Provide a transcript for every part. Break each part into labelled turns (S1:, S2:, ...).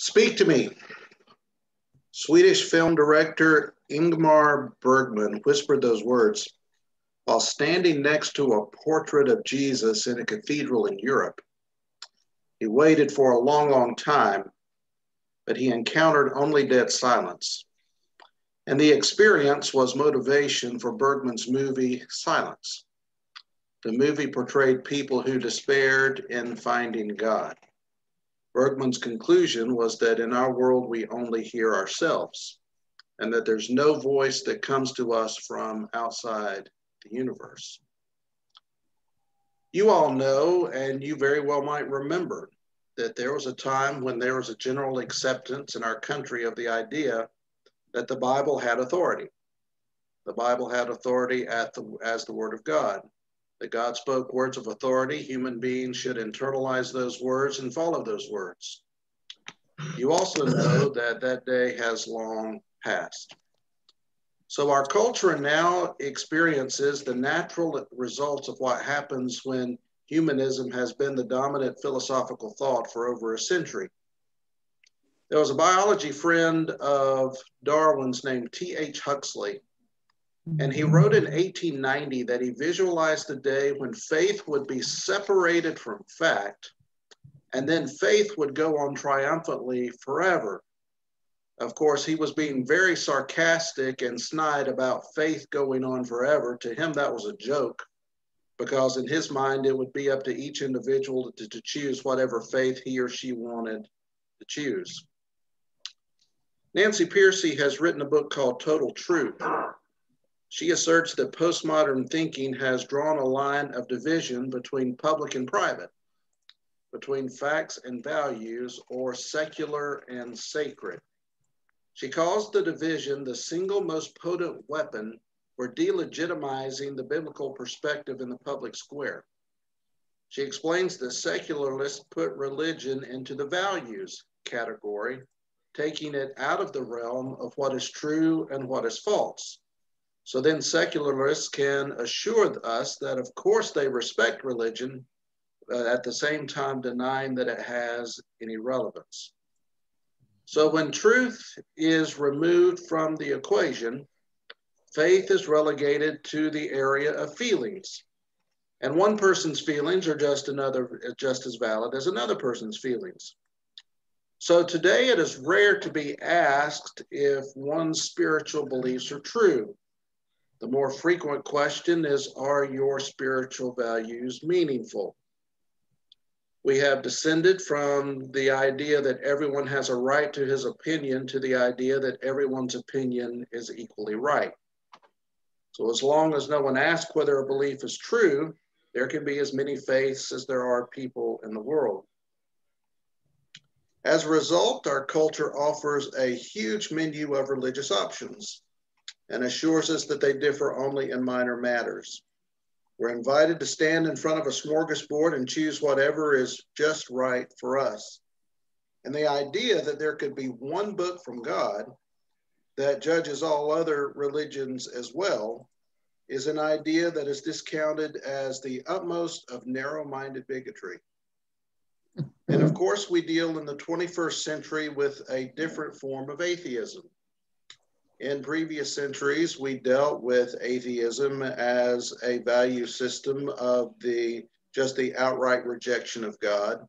S1: Speak to Me. Swedish film director Ingmar Bergman whispered those words while standing next to a portrait of Jesus in a cathedral in Europe. He waited for a long, long time, but he encountered only dead silence. And the experience was motivation for Bergman's movie Silence. The movie portrayed people who despaired in finding God. Bergman's conclusion was that in our world we only hear ourselves and that there's no voice that comes to us from outside the universe. You all know, and you very well might remember, that there was a time when there was a general acceptance in our country of the idea that the Bible had authority. The Bible had authority the, as the Word of God. That God spoke words of authority, human beings should internalize those words and follow those words. You also know that that day has long passed. So our culture now experiences the natural results of what happens when humanism has been the dominant philosophical thought for over a century. There was a biology friend of Darwin's named T.H. Huxley, and he wrote in 1890 that he visualized the day when faith would be separated from fact, and then faith would go on triumphantly forever. Of course, he was being very sarcastic and snide about faith going on forever. To him, that was a joke because in his mind, it would be up to each individual to, to choose whatever faith he or she wanted to choose. Nancy Pearcey has written a book called Total Truth. She asserts that postmodern thinking has drawn a line of division between public and private, between facts and values, or secular and sacred. She calls the division the single most potent weapon for delegitimizing the biblical perspective in the public square. She explains that secularists put religion into the values category, taking it out of the realm of what is true and what is false. So then secularists can assure us that, of course, they respect religion, but at the same time denying that it has any relevance. So when truth is removed from the equation, faith is relegated to the area of feelings. And one person's feelings are just another uh, just as valid as another person's feelings. So today it is rare to be asked if one's spiritual beliefs are true. The more frequent question is Are your spiritual values meaningful? We have descended from the idea that everyone has a right to his opinion to the idea that everyone's opinion is equally right. So, as long as no one asks whether a belief is true, there can be as many faiths as there are people in the world. As a result, our culture offers a huge menu of religious options and assures us that they differ only in minor matters. We're invited to stand in front of a smorgasbord and choose whatever is just right for us. And the idea that there could be one book from God that judges all other religions as well is an idea that is discounted as the utmost of narrow minded bigotry. And of course, we deal in the 21st century with a different form of atheism. In previous centuries, we dealt with atheism as a value system of the just the outright rejection of God.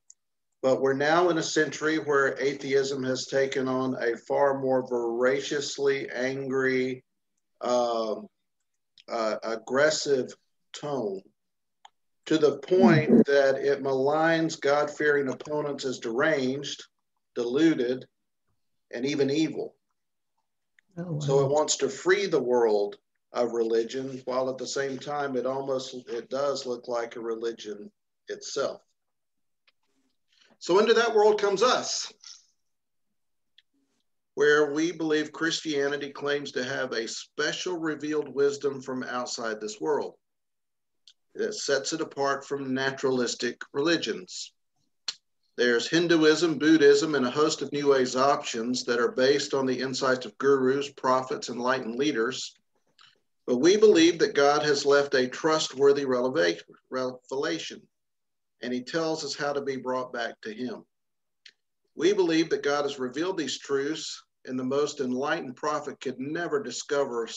S1: But we're now in a century where atheism has taken on a far more voraciously angry, uh, uh, aggressive tone to the point that it maligns God fearing opponents as deranged, deluded, and even evil. Oh, wow. So it wants to free the world of religion, while at the same time it almost it does look like a religion itself. So into that world comes us, where we believe Christianity claims to have a special revealed wisdom from outside this world that sets it apart from naturalistic religions. There's Hinduism, Buddhism, and a host of New Age options that are based on the insights of gurus, prophets, enlightened leaders. But we believe that God has left a trustworthy revelation, and He tells us how to be brought back to Him. We believe that God has revealed these truths, and the most enlightened prophet could never discover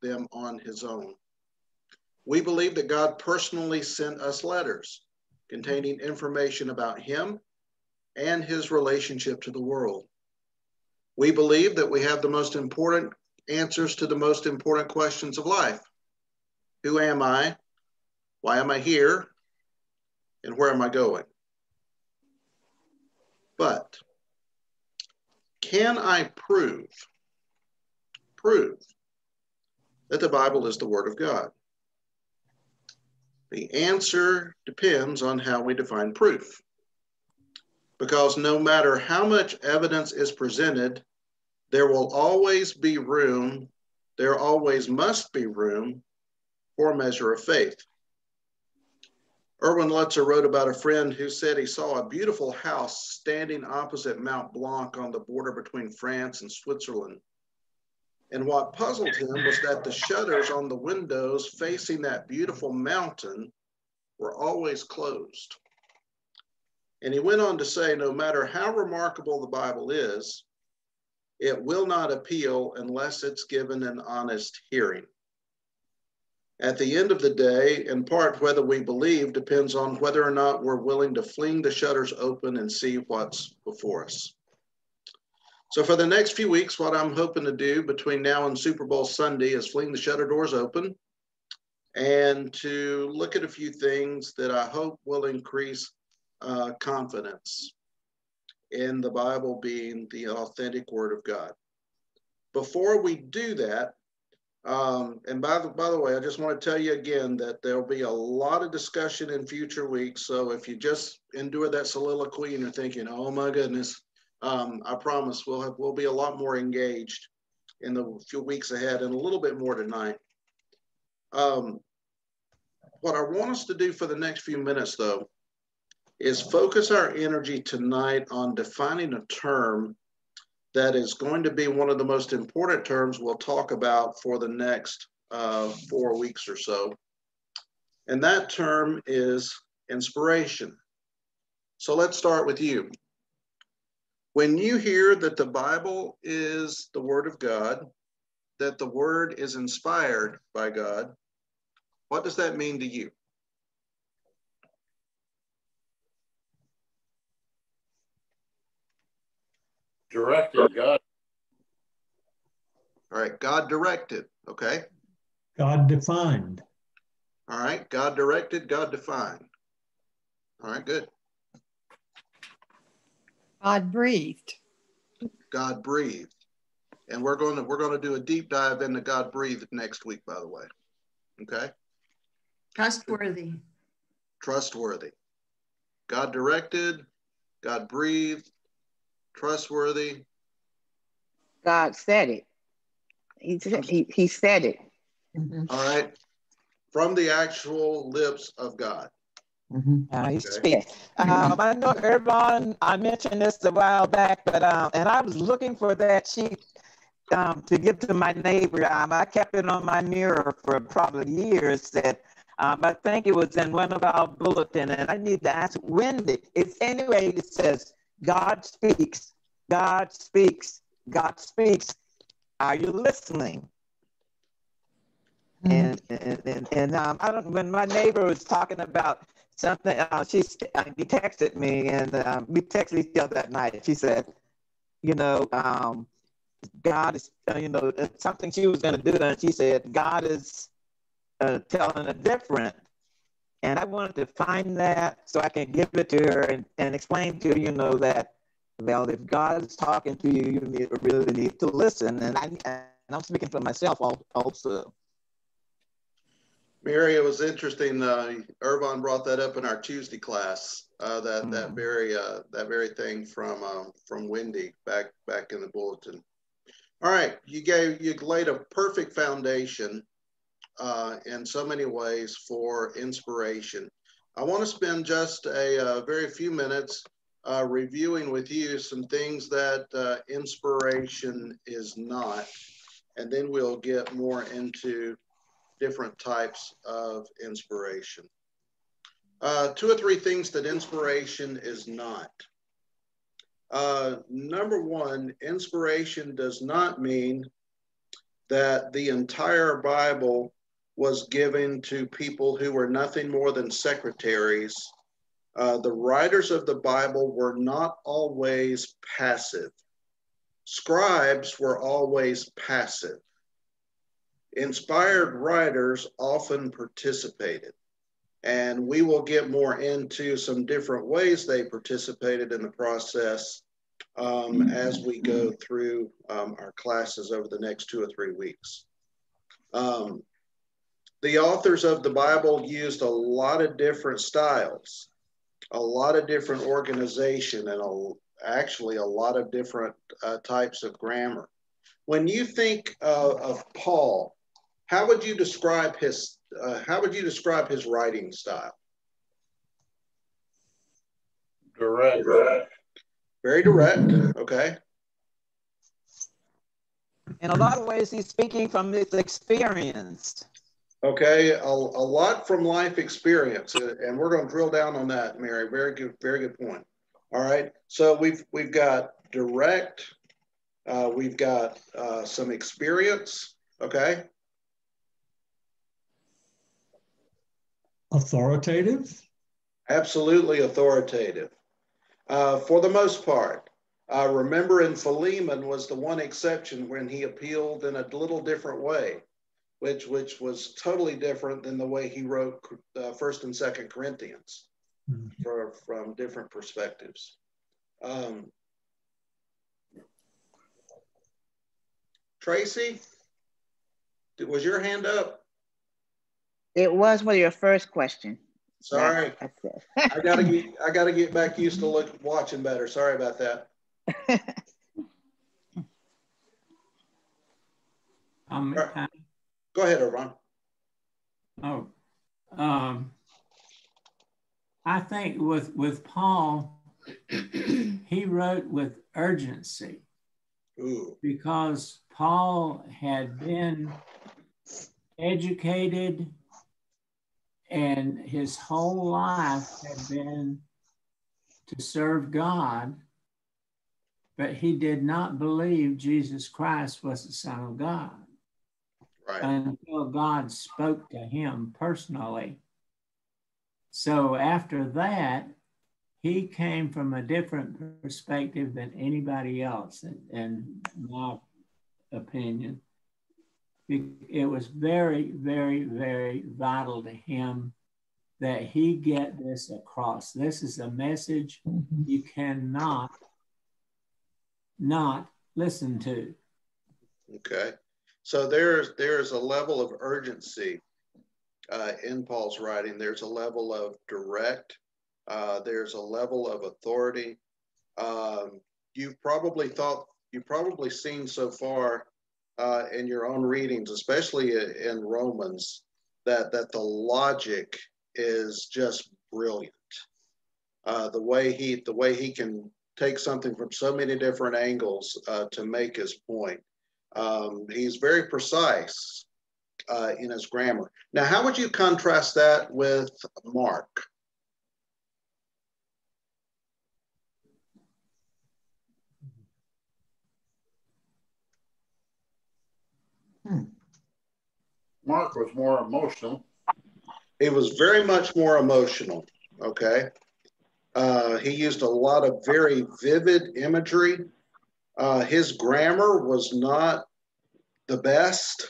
S1: them on his own. We believe that God personally sent us letters containing information about him and his relationship to the world. We believe that we have the most important answers to the most important questions of life Who am I? Why am I here? And where am I going? But can I prove, prove that the Bible is the Word of God? The answer depends on how we define proof. Because no matter how much evidence is presented, there will always be room, there always must be room for a measure of faith. Erwin Lutzer wrote about a friend who said he saw a beautiful house standing opposite Mount Blanc on the border between France and Switzerland. And what puzzled him was that the shutters on the windows facing that beautiful mountain were always closed. And he went on to say no matter how remarkable the Bible is, it will not appeal unless it's given an honest hearing. At the end of the day, in part, whether we believe depends on whether or not we're willing to fling the shutters open and see what's before us. So, for the next few weeks, what I'm hoping to do between now and Super Bowl Sunday is fling the shutter doors open and to look at a few things that I hope will increase uh, confidence in the Bible being the authentic Word of God. Before we do that, um, and by the, by the way, I just want to tell you again that there'll be a lot of discussion in future weeks. So if you just endure that soliloquy and you're thinking, oh my goodness, um, I promise we'll have, we'll be a lot more engaged in the few weeks ahead and a little bit more tonight. Um, what I want us to do for the next few minutes though, is focus our energy tonight on defining a term that is going to be one of the most important terms we'll talk about for the next uh, four weeks or so. And that term is inspiration. So let's start with you. When you hear that the Bible is the Word of God, that the Word is inspired by God, what does that mean to you?
S2: Directed, God.
S1: All right, God directed, okay?
S3: God defined.
S1: All right, God directed, God defined. All right, good.
S4: God breathed.
S1: God breathed. And we're going to we're going to do a deep dive into God breathed next week, by the way. Okay?
S4: Trustworthy.
S1: Trustworthy. God directed, God breathed, trustworthy.
S5: God said it. He said, he, he said it.
S1: Mm-hmm. All right. From the actual lips of God.
S6: Mm-hmm. Uh, he okay. Um, I know Irvon, I mentioned this a while back, but um, and I was looking for that sheet um, to give to my neighbor. Um, I kept it on my mirror for probably years. That um, I think it was in one of our bulletin, and I need to ask Wendy. It's anyway. It says God speaks, God speaks, God speaks. Are you listening? Mm-hmm. And and and, and um, I don't. When my neighbor was talking about something, uh, she uh, he texted me, and um, we texted each other that night. She said, you know, um, God is, uh, you know, something she was going to do, and she said, God is uh, telling a different. And I wanted to find that so I can give it to her and, and explain to her, you know, that, well, if God is talking to you, you need, really need to listen. And, I, and I'm speaking for myself also.
S1: Mary, it was interesting. Uh, Irvon brought that up in our Tuesday class. Uh, that mm-hmm. that very uh, that very thing from um, from Wendy back back in the bulletin. All right, you gave you laid a perfect foundation uh, in so many ways for inspiration. I want to spend just a, a uh, very few minutes uh, reviewing with you some things that uh, inspiration is not, and then we'll get more into different types of inspiration. Uh, two or three things that inspiration is not. Uh, number one, inspiration does not mean that the entire Bible was given to people who were nothing more than secretaries. Uh, the writers of the Bible were not always passive. Scribes were always passive. Inspired writers often participated. And we will get more into some different ways they participated in the process um, as we go through um, our classes over the next two or three weeks. Um, the authors of the Bible used a lot of different styles, a lot of different organization, and a, actually a lot of different uh, types of grammar. When you think uh, of Paul, how would you describe his uh, how would you describe his writing style?
S2: Direct.
S1: Very direct. Okay.
S6: In a lot of ways, he's speaking from his experience.
S1: Okay, a, a lot from life experience, uh, and we're going to drill down on that, Mary. Very good, very good point. All right, so we've we've got direct, uh, we've got uh, some experience. Okay,
S3: Authoritative?
S1: absolutely authoritative, uh, for the most part. Uh, remember, in Philemon was the one exception when he appealed in a little different way, which which was totally different than the way he wrote uh, First and Second Corinthians,
S3: Mhm.
S1: for, from different perspectives. Um, Tracy, did- was your hand up?
S5: It was one of your first question.
S1: Sorry,
S5: I.
S1: I gotta get I gotta get back used to look watching better. Sorry about that.
S7: Um,
S1: Right. Go ahead, Ron.
S7: oh, um, I think with with Paul, he wrote with urgency
S1: Ooh,
S7: because Paul had been educated and his whole life had been to serve God, but he did not believe Jesus Christ was the Son of God.
S1: Right.
S7: until God spoke to him personally. So after that, he came from a different perspective than anybody else, in, in my opinion. It was very, very, very vital to him that he get this across. This is a message mm-hmm. you cannot not listen to.
S1: Okay. So there's there's a level of urgency uh, in Paul's writing. There's a level of direct. Uh, there's a level of authority. Um, you've probably thought you've probably seen so far uh, in your own readings, especially in Romans, that that the logic is just brilliant. Uh, the way he the way he can take something from so many different angles uh, to make his point. Um, he's very precise uh, in his grammar. Now, how would you contrast that with Mark?
S2: Mark was more emotional.
S1: He was very much more emotional. Okay. Uh, he used a lot of very vivid imagery. Uh, his grammar was not the best,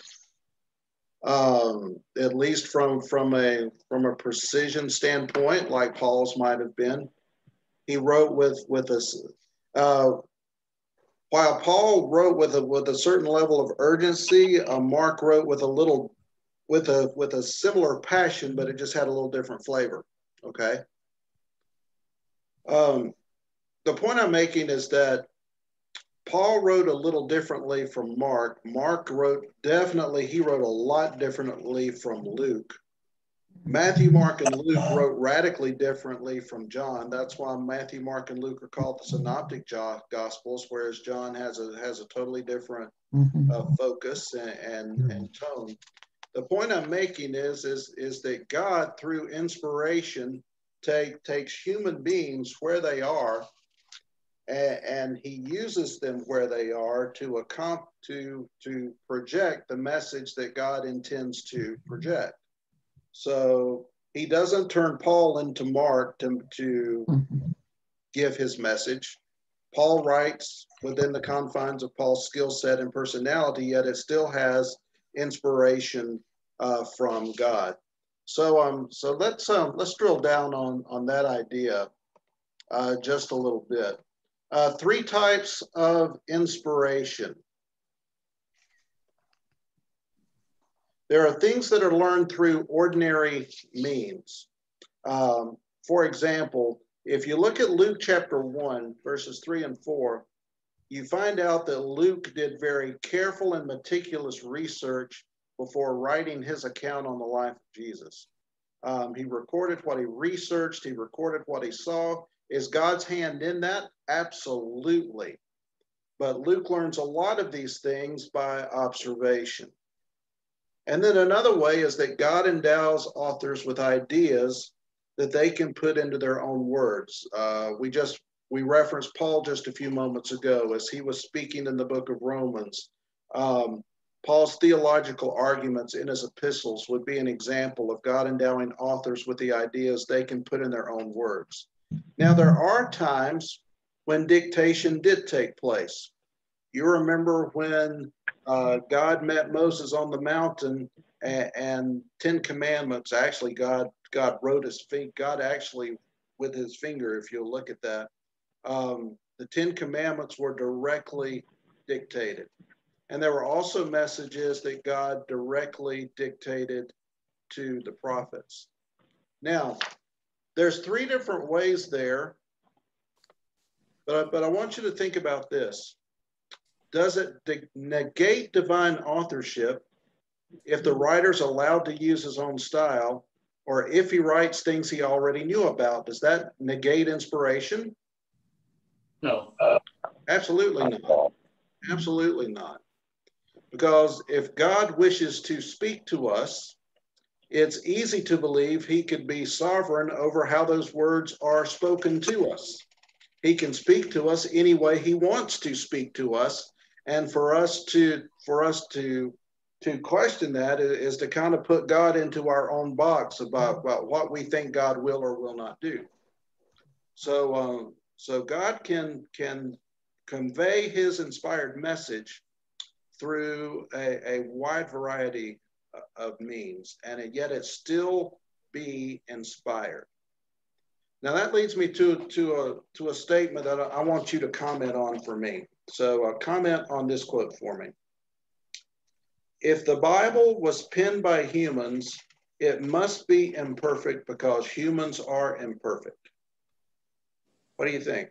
S1: um, at least from from a from a precision standpoint, like Paul's might have been. He wrote with with us. Uh, while Paul wrote with a with a certain level of urgency, uh, Mark wrote with a little with a with a similar passion, but it just had a little different flavor. Okay. Um, the point I'm making is that Paul wrote a little differently from Mark. Mark wrote definitely, he wrote a lot differently from Luke. Matthew, Mark, and Luke wrote radically differently from John. That's why Matthew, Mark, and Luke are called the synoptic gospels, whereas John has a has a totally different uh, focus and, and, and tone. The point I'm making is is is that God, through inspiration, take takes human beings where they are and, and he uses them where they are to accomp- to to project the message that God intends to project. So he doesn't turn Paul into Mark to, to give his message. Paul writes within the confines of Paul's skill set and personality, yet it still has inspiration uh, from God. So um, so let's um, let's drill down on on that idea uh, just a little bit. Uh, three types of inspiration. There are things that are learned through ordinary means. Um, for example, if you look at Luke chapter 1, verses 3 and 4, you find out that Luke did very careful and meticulous research before writing his account on the life of Jesus. Um, he recorded what he researched, he recorded what he saw. Is God's hand in that? Absolutely. But Luke learns a lot of these things by observation. And then another way is that God endows authors with ideas that they can put into their own words. Uh, we just we referenced Paul just a few moments ago as he was speaking in the book of Romans. Um, Paul's theological arguments in his epistles would be an example of God endowing authors with the ideas they can put in their own words. Now, there are times when dictation did take place. You remember when uh, God met Moses on the mountain and, and, Ten Commandments. Actually, God God wrote his feet. God actually with his finger. If you look at that, um, the Ten Commandments were directly dictated, and there were also messages that God directly dictated to the prophets. Now, there's three different ways there, but but I want you to think about this does it negate divine authorship if the writer's allowed to use his own style or if he writes things he already knew about? Does that negate inspiration?
S2: No.
S1: Absolutely not. Absolutely not. Because if God wishes to speak to us, it's easy to believe he could be sovereign over how those words are spoken to us. He can speak to us any way he wants to speak to us and for us to for us to to question that is to kind of put God into our own box about, about what we think God will or will not do. So um, so God can can convey His inspired message through a, a wide variety of means, and yet it still be inspired. Now that leads me to to a to a statement that I want you to comment on for me. So uh, comment on this quote for me. If the Bible was penned by humans, it must be imperfect because humans are imperfect. What do you think?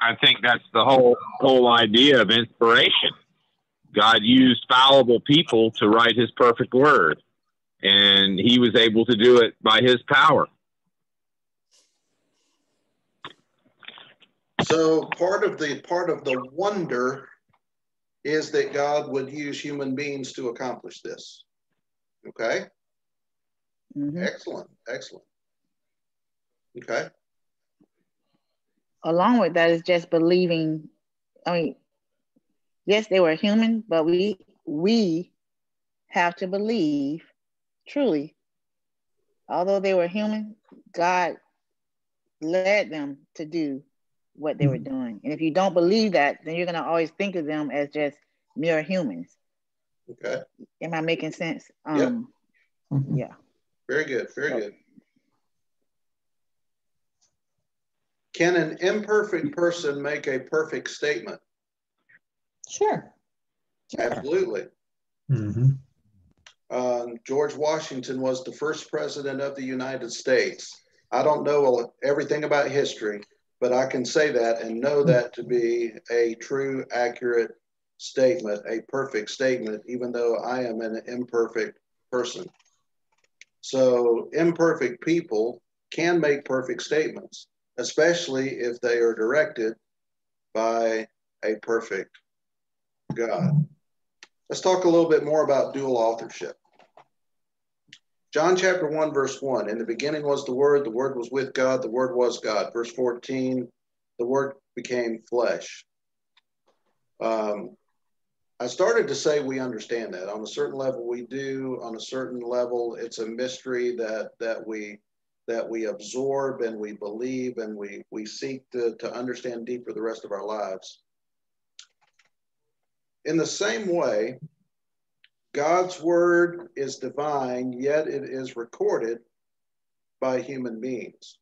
S8: I think that's the whole whole idea of inspiration. God used fallible people to write his perfect word, and he was able to do it by his power.
S1: So part of the part of the wonder is that God would use human beings to accomplish this. Okay. Mm-hmm. Excellent. Excellent. Okay.
S5: Along with that is just believing. I mean, yes, they were human, but we we have to believe truly. Although they were human, God led them to do what they were mm-hmm. doing. And if you don't believe that, then you're going to always think of them as just mere humans.
S1: Okay.
S5: Am I making sense? Um,
S1: yep. Yeah. Very good. Very so, good. Can an imperfect person make a perfect statement?
S4: Sure.
S1: sure. Absolutely. Mm-hmm. Um, George Washington was the first president of the United States. I don't know everything about history, but I can say that and know that to be a true, accurate statement, a perfect statement, even though I am an imperfect person. So, imperfect people can make perfect statements, especially if they are directed by a perfect God. Let's talk a little bit more about dual authorship. John chapter 1, verse 1 In the beginning was the Word, the Word was with God, the Word was God. Verse 14, the Word became flesh. Um, I started to say we understand that. On a certain level, we do. On a certain level, it's a mystery that that we that we absorb and we believe and we we seek to, to understand deeper the rest of our lives. In the same way, God's word is divine, yet it is recorded by human beings.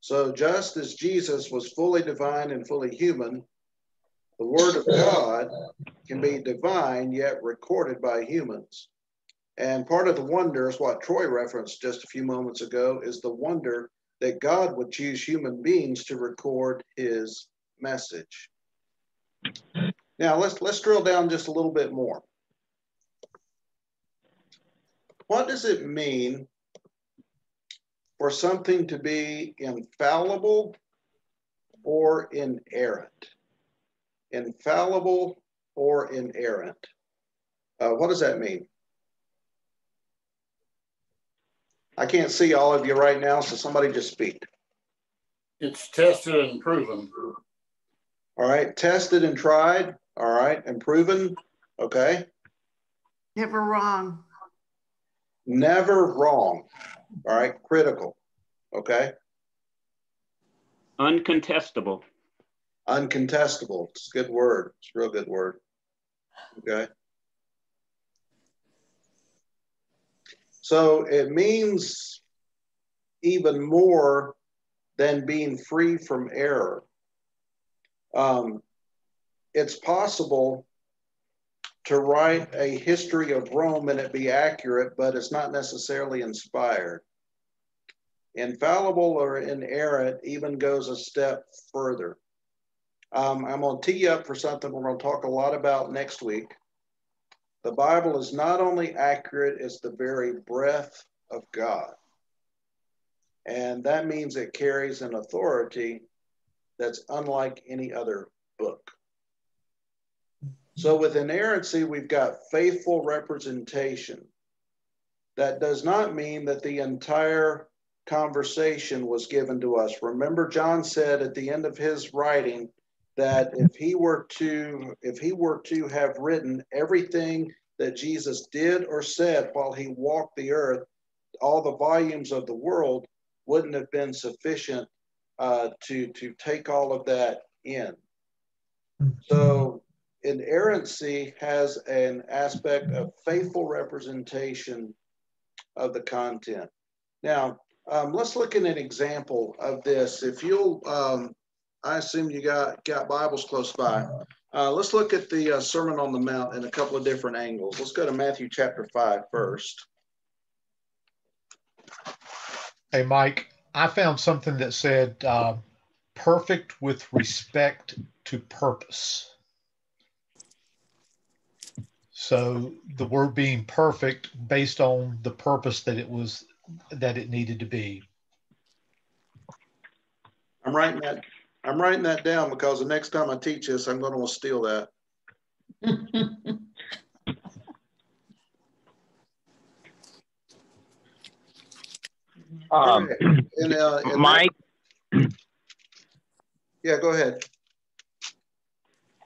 S1: So just as Jesus was fully divine and fully human, the word of God can be divine yet recorded by humans. And part of the wonder is what Troy referenced just a few moments ago is the wonder that God would choose human beings to record his message. Now let's let's drill down just a little bit more. What does it mean for something to be infallible or inerrant? Infallible or inerrant? Uh, what does that mean? I can't see all of you right now, so somebody just speak.
S2: It's tested and proven.
S1: All right, tested and tried. All right, and proven. Okay.
S9: Never wrong.
S1: Never wrong. All right, critical. Okay.
S10: Uncontestable.
S1: Uncontestable. It's a good word. It's a real good word. Okay. So it means even more than being free from error. Um, it's possible to write a history of Rome and it be accurate, but it's not necessarily inspired. Infallible or inerrant even goes a step further. Um, I'm going to tee you up for something we're going to talk a lot about next week. The Bible is not only accurate, it's the very breath of God. And that means it carries an authority that's unlike any other book. So with inerrancy, we've got faithful representation. That does not mean that the entire conversation was given to us. Remember, John said at the end of his writing, that if he were to if he were to have written everything that Jesus did or said while he walked the earth, all the volumes of the world wouldn't have been sufficient uh, to to take all of that in. So inerrancy has an aspect of faithful representation of the content. Now, um, let's look at an example of this. If you'll um, I assume you got, got Bibles close by. Uh, let's look at the uh, Sermon on the Mount in a couple of different angles. Let's go to Matthew chapter 5 first.
S11: Hey, Mike, I found something that said uh, perfect with respect to purpose. So the word being perfect based on the purpose that it was that it needed to be.
S1: I'm writing that I'm writing that down because the next time I teach this, I'm going to steal that.
S8: um, and, uh, and Mike.
S1: That, yeah, go ahead.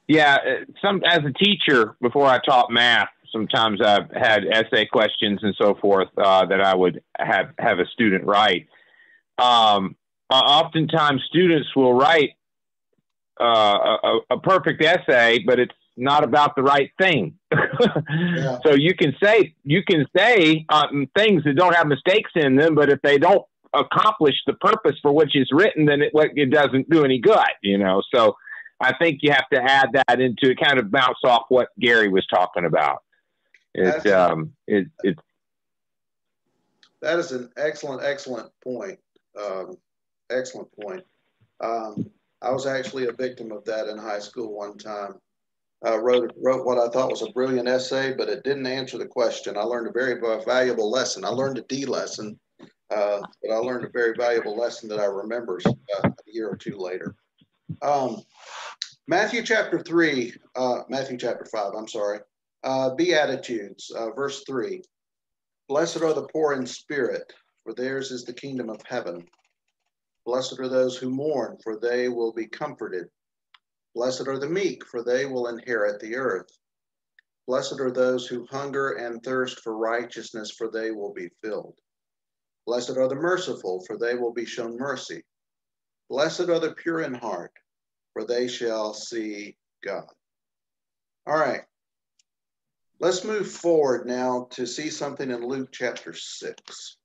S8: Yeah, uh, some as a teacher before I taught math, sometimes I've had essay questions and so forth uh, that I would have have a student write. Um, uh, oftentimes students will write uh, a, a, perfect essay, but it's not about the right thing. yeah. So you can say you can say um, things that don't have mistakes in them, but if they don't accomplish the purpose for which it's written, then it, it doesn't do any good. You know, so I think you have to add that into kind of bounce off what Gary was talking about. It's um, it, it's
S1: that is an excellent, excellent point. Um, excellent point. Um, I was actually a victim of that in high school one time. I wrote wrote what I thought was a brilliant essay, but it didn't answer the question. I learned a very valuable lesson. I learned a D lesson, uh, but I learned a very valuable lesson that I remember uh, a year or two later. Um, Matthew chapter three, uh, Matthew chapter five. I'm sorry. Uh, Beatitudes, uh, verse three. Blessed are the poor in spirit, for theirs is the kingdom of heaven. Blessed are those who mourn, for they will be comforted. Blessed are the meek, for they will inherit the earth. Blessed are those who hunger and thirst for righteousness, for they will be filled. Blessed are the merciful, for they will be shown mercy. Blessed are the pure in heart, for they shall see God. All right. Let's move forward now to see something in Luke chapter 6.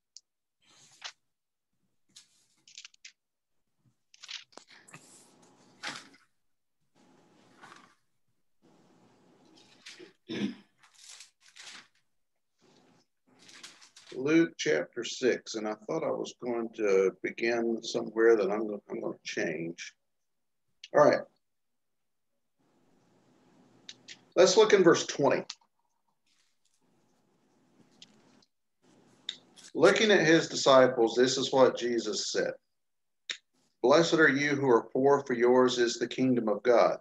S1: Luke chapter 6, and I thought I was going to begin somewhere that I'm, I'm going to change. All right. Let's look in verse 20. Looking at his disciples, this is what Jesus said Blessed are you who are poor, for yours is the kingdom of God.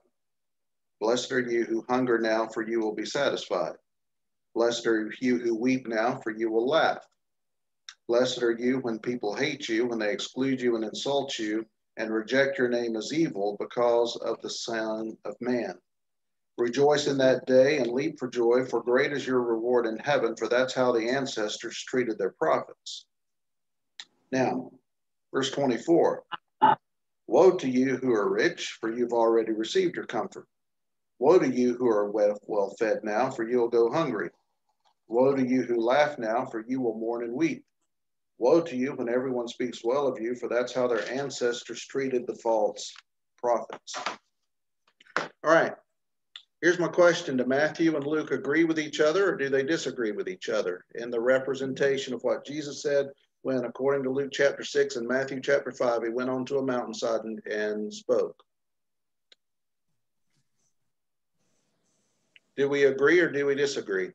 S1: Blessed are you who hunger now, for you will be satisfied. Blessed are you who weep now, for you will laugh. Blessed are you when people hate you, when they exclude you and insult you, and reject your name as evil because of the Son of Man. Rejoice in that day and leap for joy, for great is your reward in heaven, for that's how the ancestors treated their prophets. Now, verse 24 Woe to you who are rich, for you've already received your comfort. Woe to you who are well fed now, for you will go hungry. Woe to you who laugh now, for you will mourn and weep. Woe to you when everyone speaks well of you, for that's how their ancestors treated the false prophets. All right. Here's my question Do Matthew and Luke agree with each other, or do they disagree with each other in the representation of what Jesus said when, according to Luke chapter 6 and Matthew chapter 5, he went onto a mountainside and, and spoke? Do we agree or do we disagree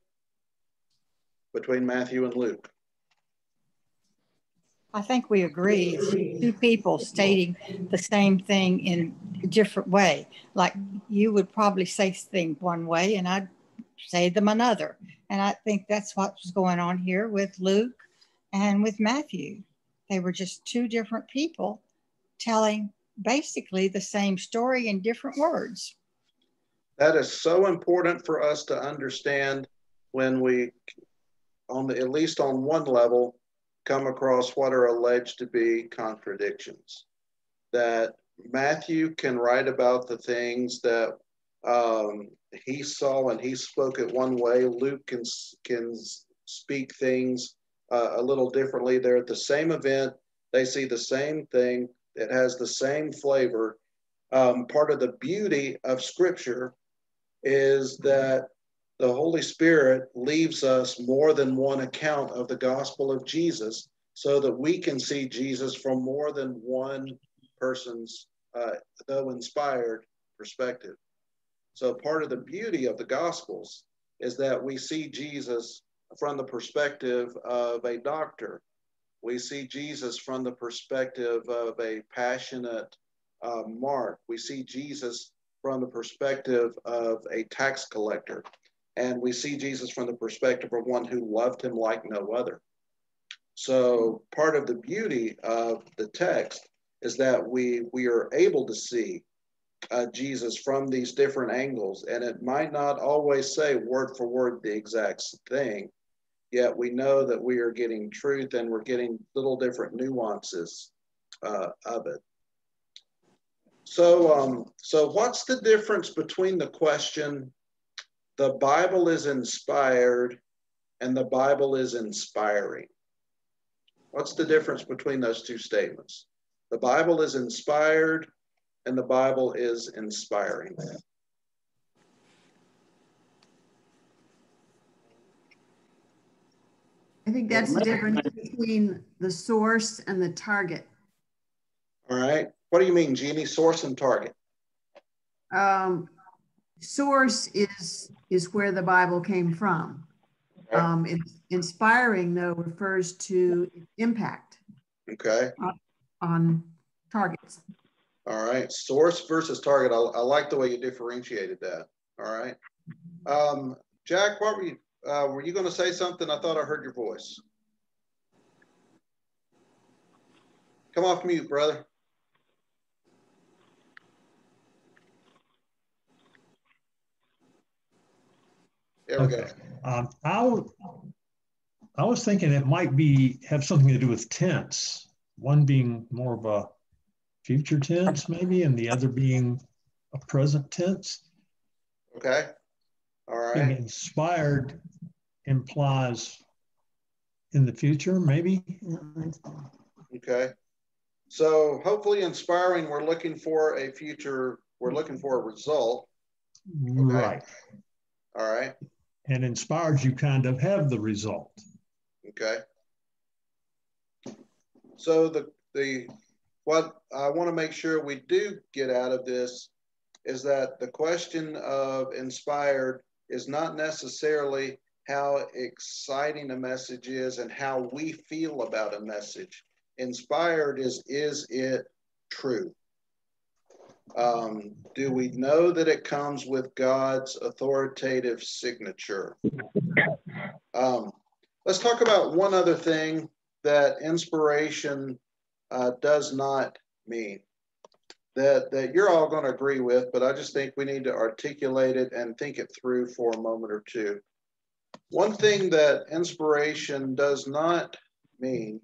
S1: between Matthew and Luke?
S4: I think we agree. It's two people stating the same thing in a different way. Like you would probably say things one way and I'd say them another. And I think that's what's going on here with Luke and with Matthew. They were just two different people telling basically the same story in different words.
S1: That is so important for us to understand when we, on the, at least on one level, come across what are alleged to be contradictions. That Matthew can write about the things that um, he saw and he spoke it one way. Luke can can speak things uh, a little differently. They're at the same event. They see the same thing. It has the same flavor. Um, part of the beauty of Scripture is that the Holy Spirit leaves us more than one account of the gospel of Jesus so that we can see Jesus from more than one person's, uh, though inspired, perspective. So, part of the beauty of the gospels is that we see Jesus from the perspective of a doctor. We see Jesus from the perspective of a passionate uh, Mark. We see Jesus from the perspective of a tax collector. And we see Jesus from the perspective of one who loved him like no other. So part of the beauty of the text is that we we are able to see uh, Jesus from these different angles, and it might not always say word for word the exact thing, yet we know that we are getting truth and we're getting little different nuances uh, of it. So, um, so what's the difference between the question the Bible is inspired and the Bible is inspiring. What's the difference between those two statements? The Bible is inspired and the Bible is inspiring.
S9: I think that's the difference between the source and the target.
S1: All right. What do you mean, Jeannie? Source and target?
S9: Um, source is is where the Bible came from. Um, it's inspiring though refers to impact.
S1: Okay.
S9: On, on targets.
S1: All right. Source versus target. I, I, like the way you differentiated that. All right. Um, Jack, what were you uh, were you going to say something? I thought I heard your voice. Come off mute, brother. There we go.
S3: Okay. Um, I, w- I was thinking it might be, have something to do with tense. One being more of a future tense maybe, and the other being a present tense.
S1: Okay. All
S3: Being inspired implies in the future, maybe?
S1: Okay. So hopefully inspiring, we're looking for a future, we're looking for a result.
S3: Right.
S1: All right.
S3: And inspired, you kind of have the result.
S1: Okay. So the the what I want to make sure we do get out of this is that the question of inspired is not necessarily how exciting a message is and how we feel about a message. Inspired is is it true? Um, do we know that it comes with God's authoritative signature? Um, let's talk about one other thing that inspiration uh, does not mean that that you're all going to agree with, but I just think we need to articulate it and think it through for a moment or two. One thing that inspiration does not mean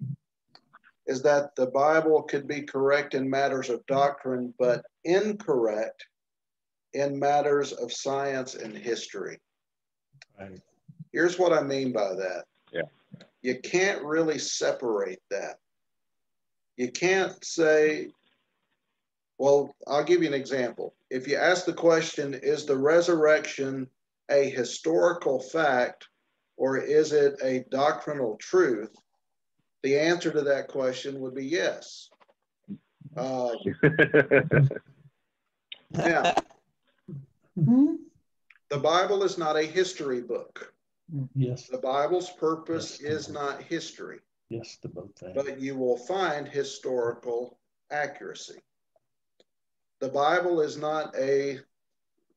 S1: is that the Bible could be correct in matters of doctrine, but incorrect in matters of science and history.
S3: Right.
S1: Here's what I mean by that.
S8: Yeah.
S1: You can't really separate that. You can't say, well, I'll give you an example. If you ask the question, is the resurrection a historical fact or is it a doctrinal truth? The answer to that question would be yes. Uh, now, the Bible is not a history book.
S3: Yes,
S1: The Bible's purpose
S3: Yes.
S1: is not history,
S3: yes both things.
S1: but you will find historical accuracy. The Bible is not a,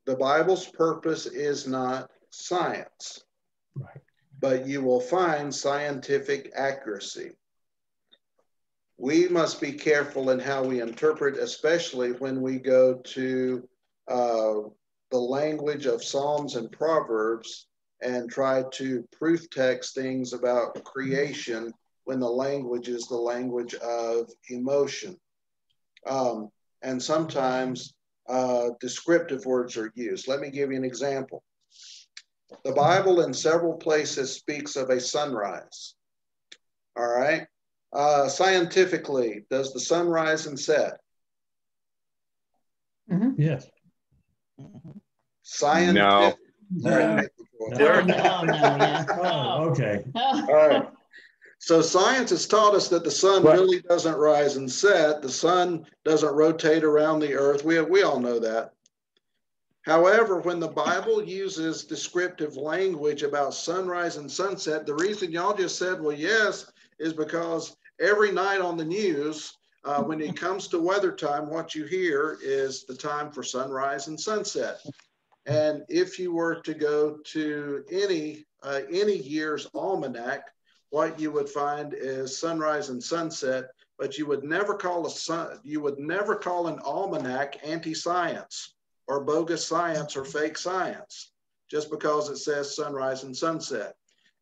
S1: the Bible's purpose is not science,
S3: Right.
S1: But you will find scientific accuracy. We must be careful in how we interpret, especially when we go to uh, the language of Psalms and Proverbs and try to proof text things about creation when the language is the language of emotion. Um, and sometimes uh, descriptive words are used. Let me give you an example. The Bible in several places speaks of a sunrise. All right. Uh, scientifically, does the sun rise and set?
S3: Yes.
S1: Science.
S8: No.
S3: No, no, no, yeah. Oh, okay.
S1: All right. So science has taught us that the sun
S8: But-
S1: really doesn't rise and set. The sun doesn't rotate around the earth. We, we all know that. However, when the Bible uses descriptive language about sunrise and sunset, the reason y'all just said, well, yes, is because every night on the news, uh, when it comes to weather time, what you hear is the time for sunrise and sunset. And if you were to go to any uh, any year's almanac, what you would find is sunrise and sunset, but you would never call a sun you would never call an almanac anti-science or bogus science or fake science just because it says sunrise and sunset.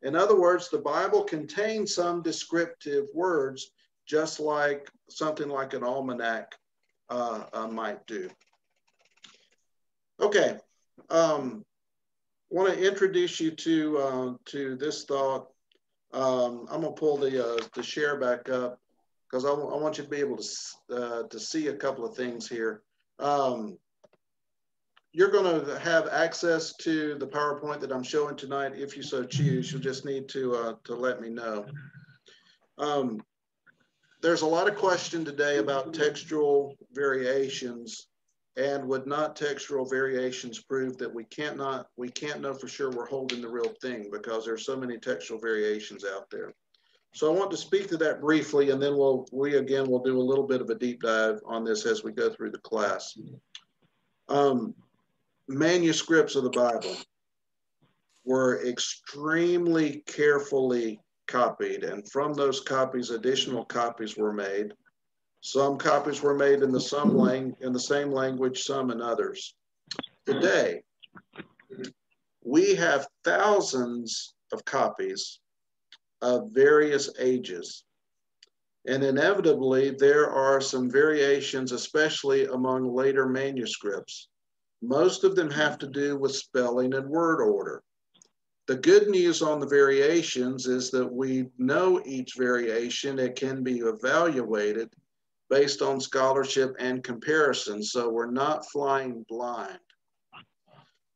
S1: In other words, the Bible contains some descriptive words, just like something like an almanac uh, uh, might do. Okay, um, want to introduce you to uh, to this thought. Um, I'm gonna pull the uh, the share back up because I, I want you to be able to uh, to see a couple of things here. Um, you're going to have access to the PowerPoint that I'm showing tonight if you so choose. You'll just need to uh, to let me know. Um, there's a lot of question today about textual variations and would not textual variations prove that we can't not we can't know for sure we're holding the real thing because there's so many textual variations out there. So I want to speak to that briefly, and then we'll we again will do a little bit of a deep dive on this as we go through the class. Um, manuscripts of the Bible. were extremely carefully copied. And from those copies, additional copies were made. Some copies were made in the some lang in the same language, some in others. Today, we have thousands of copies of various ages. And inevitably, there are some variations, especially among later manuscripts. Most of them have to do with spelling and word order. The good news on the variations is that we know each variation. It can be evaluated based on scholarship and comparison. So we're not flying blind.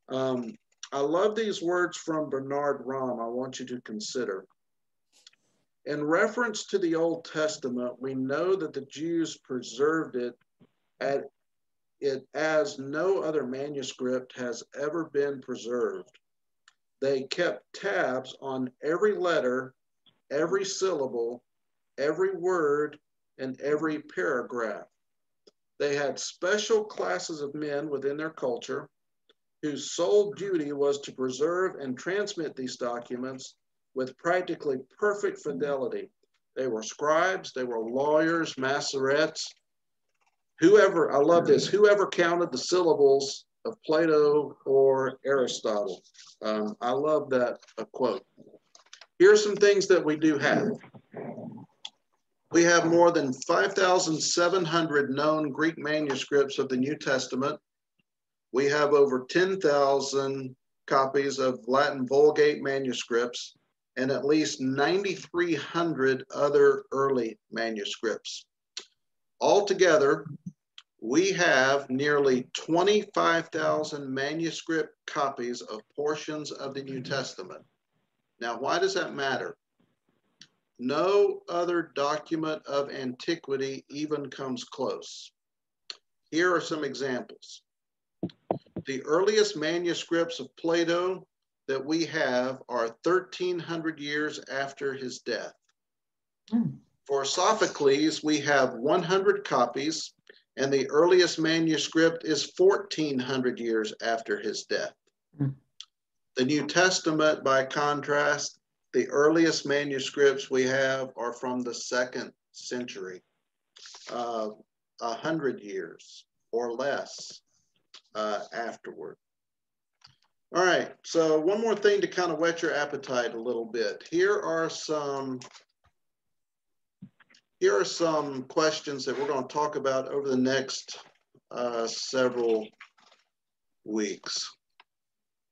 S1: Um, I love these words from Bernard Ramm. I want you to consider. In reference to the Old Testament, we know that the Jews preserved it at it as no other manuscript has ever been preserved. They kept tabs on every letter, every syllable, every word, and every paragraph. They had special classes of men within their culture whose sole duty was to preserve and transmit these documents with practically perfect fidelity. They were scribes, they were lawyers, Masoretes, whoever, I love this, whoever counted the syllables of Plato or Aristotle. Um, I love that quote. Here are some things that we do have. We have more than 5,700 known Greek manuscripts of the New Testament. We have over 10,000 copies of Latin Vulgate manuscripts and at least 9,300 other early manuscripts. Altogether, we have nearly 25,000 manuscript copies of portions of the New Testament. Now, why does that matter? No other document of antiquity even comes close. Here are some examples. The earliest manuscripts of Plato that we have are 1300 years after his death. Mm. For Sophocles, we have 100 copies, and the earliest manuscript is 1400 years after his death. Mm. The New Testament, by contrast, the earliest manuscripts we have are from the second century, uh, a uh, hundred years or less uh, afterward. All right, so one more thing to kind of whet your appetite a little bit. Here are some here are some questions that we're going to talk about over the next uh, several weeks.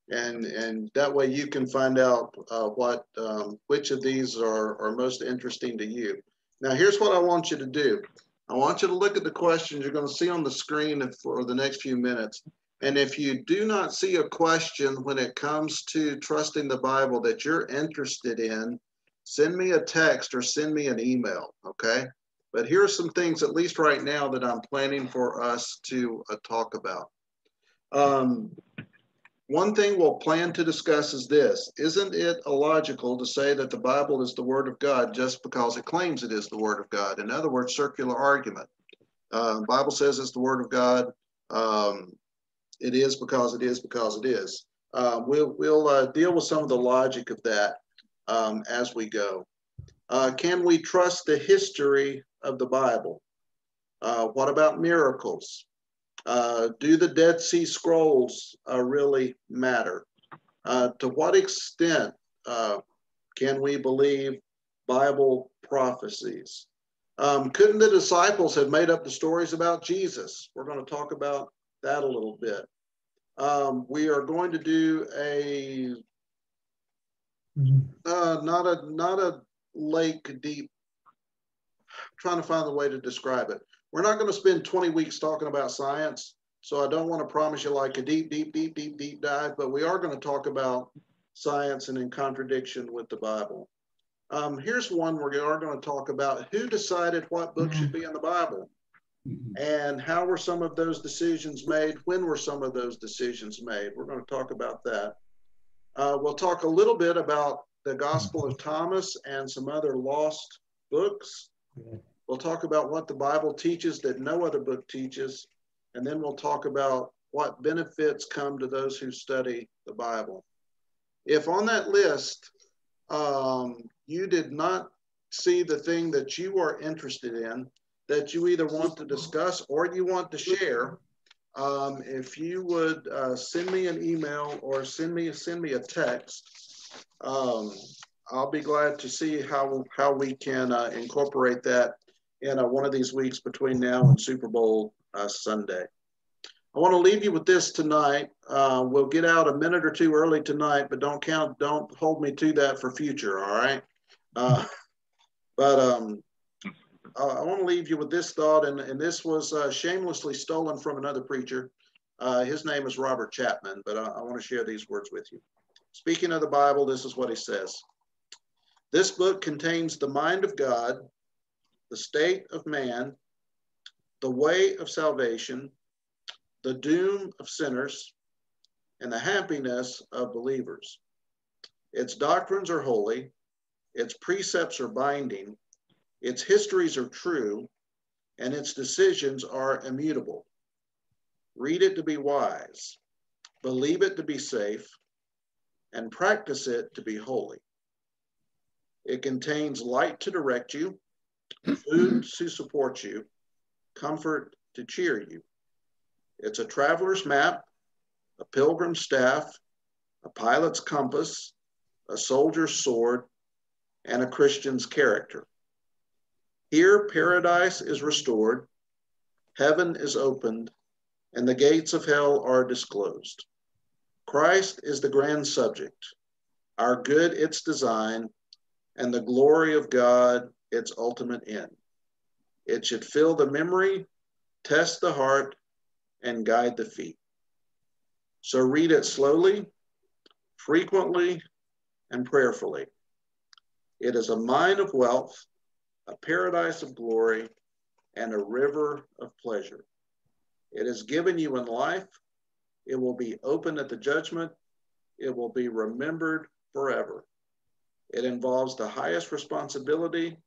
S1: And, and that way you can find out uh, what um, which of these are, are most interesting to you. Now, here's what I want you to do. I want you to look at the questions you're going to see on the screen for the next few minutes. And if you do not see a question when it comes to trusting the Bible that you're interested in, send me a text or send me an email, okay? But here are some things, at least right now, that I'm planning for us to uh, talk about. Um, one thing we'll plan to discuss is this Isn't it illogical to say that the Bible is the Word of God just because it claims it is the Word of God? In other words, circular argument. Uh, Bible says it's the Word of God. Um, it is because it is because it is. Uh, we'll we'll uh, deal with some of the logic of that um, as we go. Uh, can we trust the history of the Bible? Uh, what about miracles? Uh, do the Dead Sea Scrolls uh, really matter? to what extent can we believe Bible prophecies? Um, couldn't the disciples have made up the stories about Jesus? We're going to talk about that a little bit. Um, we are going to do a uh, not a not a lake deep. trying to find the way to describe it. We're not going to spend 20 weeks talking about science, so I don't want to promise you like a deep, deep, deep, deep, deep dive. But we are going to talk about science and in contradiction with the Bible. Um, here's one we are going to talk about who decided what book should be in the Bible. Mm-hmm. And how were some of those decisions made? When were some of those decisions made? We're going to talk about that. Uh, we'll talk a little bit about the Gospel of Thomas and some other lost books. We'll talk about what the Bible teaches that no other book teaches. And then we'll talk about what benefits come to those who study the Bible. If on that list um, you did not see the thing that you are interested in, that you either want to discuss or you want to share, um, if you would uh, send me an email or send me send me a text, um, I'll be glad to see how how we can uh, incorporate that in uh, one of these weeks between now and Super Bowl uh, Sunday. I want to leave you with this tonight. Uh, we'll get out a minute or two early tonight, but don't count, don't hold me to that for future. All right. Uh, but um, I want to leave you with this thought, and, and this was uh, shamelessly stolen from another preacher. Uh, his name is Robert Chapman, but I, I want to share these words with you. Speaking of the Bible, this is what he says. This book contains the mind of God, the state of man, the way of salvation, the doom of sinners, and the happiness of believers. Its doctrines are holy, its precepts are binding, its histories are true, and its decisions are immutable. Read it to be wise, believe it to be safe, and practice it to be holy. It contains light to direct you, food to support you, comfort to cheer you. It's a traveler's map, a pilgrim's staff, a pilot's compass, a soldier's sword, and a Christian's character. Here, paradise is restored, heaven is opened, and the gates of hell are disclosed. Christ is the grand subject, our good its design, and the glory of God its ultimate end. It should fill the memory, test the heart, and guide the feet. So read it slowly, frequently, and prayerfully. It is a mine of wealth, a paradise of glory, and a river of pleasure. It is given you in life. It will be open at the judgment. It will be remembered forever. It involves the highest responsibility,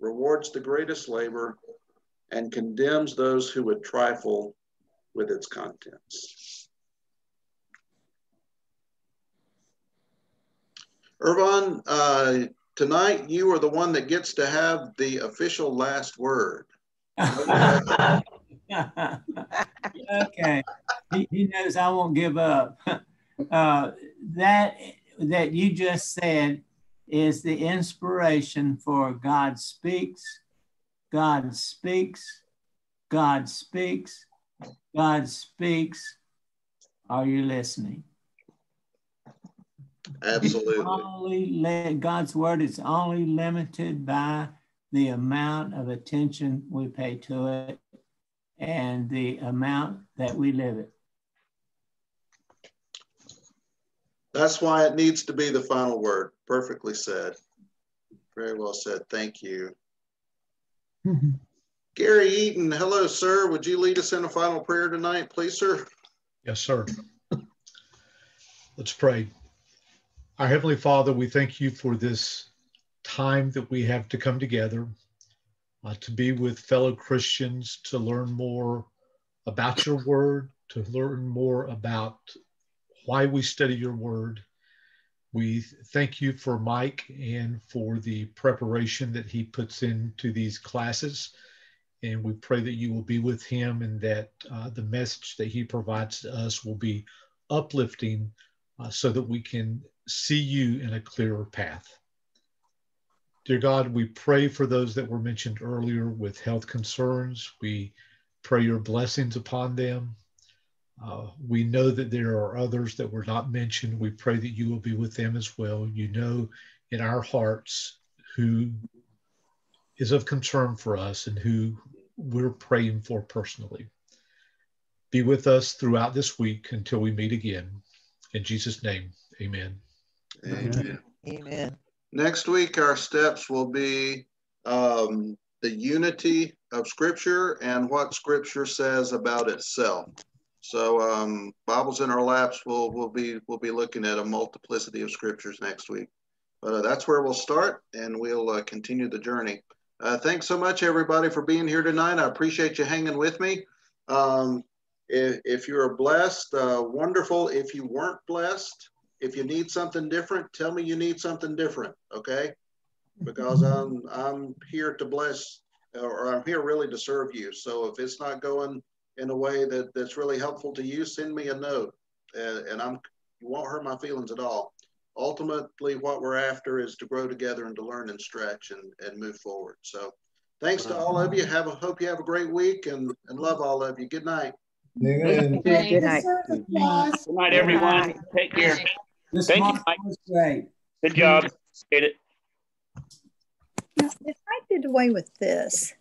S1: rewards the greatest labor, and condemns those who would trifle with its contents. Irvon, uh, tonight you are the one that gets to have the official last word.
S7: okay. He, he, knows I won't give up. Uh, that that you just said is the inspiration for God speaks, God speaks, God speaks, God speaks. Are you listening?
S1: Absolutely.
S7: Only God's word is only limited by the amount of attention we pay to it and the amount that we live it.
S1: That's why it needs to be the final word. Perfectly said. Very well said. Thank you. Gary Eaton, hello, sir. Would you lead us in a final prayer tonight, please, sir?
S11: Yes, sir. Let's pray. Our Heavenly Father, we thank you for this time that we have to come together, uh, to be with fellow Christians, to learn more about your word, to learn more about why we study your word. We thank you for Mike and for the preparation that he puts into these classes. And we pray that you will be with him and that uh, the message that he provides to us will be uplifting uh, so that we can see you in a clearer path. Dear God, we pray for those that were mentioned earlier with health concerns. We pray your blessings upon them. Uh, we know that there are others that were not mentioned. We pray that you will be with them as well. You know in our hearts who is of concern for us and who we're praying for personally. Be with us throughout this week until we meet again. In Jesus' name, amen.
S1: Amen.
S6: Amen.
S1: Next week, our steps will be um, the unity of Scripture and what Scripture says about itself. So, um, Bibles in our laps. We'll we'll be we'll be looking at a multiplicity of scriptures next week. But uh, that's where we'll start, and we'll uh, continue the journey. Uh, thanks so much, everybody, for being here tonight. I appreciate you hanging with me. Um, if, if, you're blessed, uh, wonderful. If you weren't blessed, if you need something different, tell me you need something different, okay? Because I'm I'm here to bless, or I'm here really to serve you. So if it's not going in a way that that's really helpful to you, send me a note, and, and I'm you won't hurt my feelings at all. Ultimately, what we're after is to grow together and to learn and stretch and, and move forward. So thanks to all of you. Have a hope you have a great week and, and love all of you. Good night.
S5: Good night.
S10: Good night, everyone. Take care.
S7: This
S10: Thank you,
S7: month
S10: Mike.
S7: was great.
S10: Good job. Did it.
S4: Now, if I did away with this,